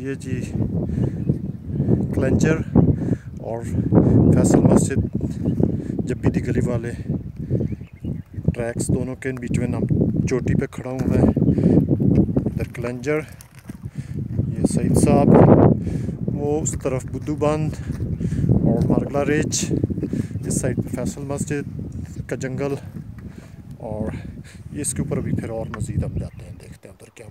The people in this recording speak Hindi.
ये जी क्लेंजर और फैसल मस्जिद, जब्बीदी गली वाले ट्रैक्स दोनों के बीच में नाम चोटी पे खड़ा हुआ है। इधर क्लेंजर ये सईद साहब, वो उस तरफ़ बुद्धू बंद और मारगला रेज इस साइड पे फैसल मस्जिद का जंगल और इसके ऊपर भी फिर और मज़ीद हम जाते हैं, देखते हैं उधर क्या